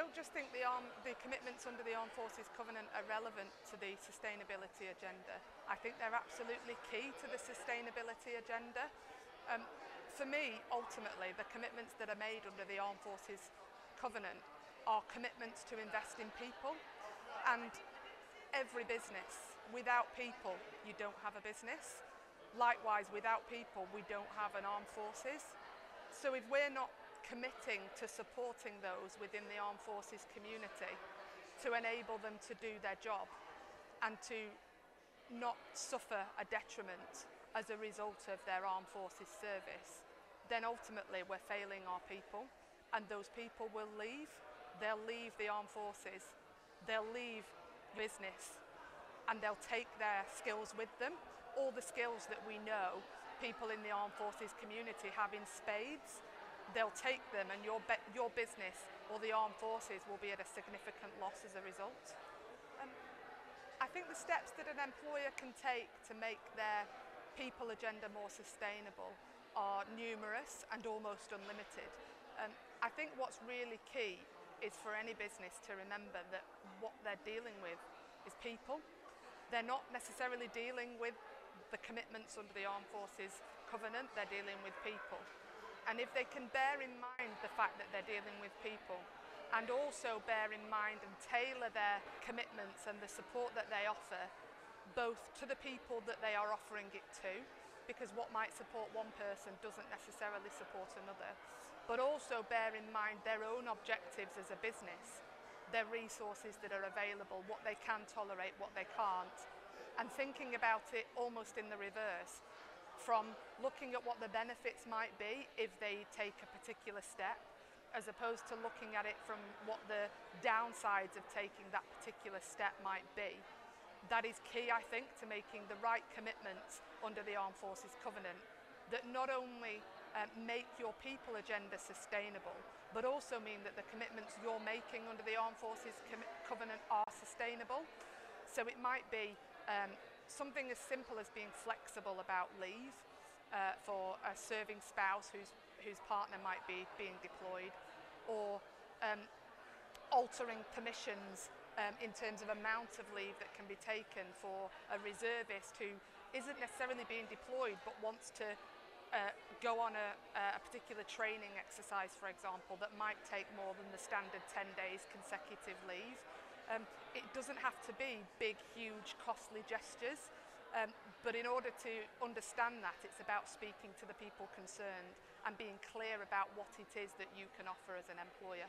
don't just think the, arm, the commitments under the Armed Forces Covenant are relevant to the sustainability agenda. I think they're absolutely key to the sustainability agenda. Um, for me, ultimately, the commitments that are made under the Armed Forces Covenant are commitments to invest in people and every business. Without people, you don't have a business. Likewise, without people, we don't have an armed forces. So if we're not committing to supporting those within the armed forces community to enable them to do their job and to not suffer a detriment as a result of their armed forces service, then ultimately we're failing our people and those people will leave. They'll leave the armed forces, they'll leave business and they'll take their skills with them, all the skills that we know people in the armed forces community have in spades they'll take them and your, your business or the armed forces will be at a significant loss as a result. Um, I think the steps that an employer can take to make their people agenda more sustainable are numerous and almost unlimited. Um, I think what's really key is for any business to remember that what they're dealing with is people. They're not necessarily dealing with the commitments under the Armed Forces Covenant, they're dealing with people. And if they can bear in mind the fact that they're dealing with people and also bear in mind and tailor their commitments and the support that they offer both to the people that they are offering it to because what might support one person doesn't necessarily support another but also bear in mind their own objectives as a business their resources that are available what they can tolerate what they can't and thinking about it almost in the reverse from looking at what the benefits might be if they take a particular step as opposed to looking at it from what the downsides of taking that particular step might be. That is key, I think, to making the right commitments under the Armed Forces Covenant that not only um, make your people agenda sustainable, but also mean that the commitments you're making under the Armed Forces Covenant are sustainable. So it might be um, something as simple as being flexible about leave uh, for a serving spouse whose, whose partner might be being deployed, or um, altering permissions um, in terms of amount of leave that can be taken for a reservist who isn't necessarily being deployed but wants to uh, go on a, a, particular training exercise, for example, that might take more than the standard 10 days consecutive leave. Um, it doesn't have to be big, huge, costly gestures, um, but in order to understand that, it's about speaking to the people concerned and being clear about what it is that you can offer as an employer.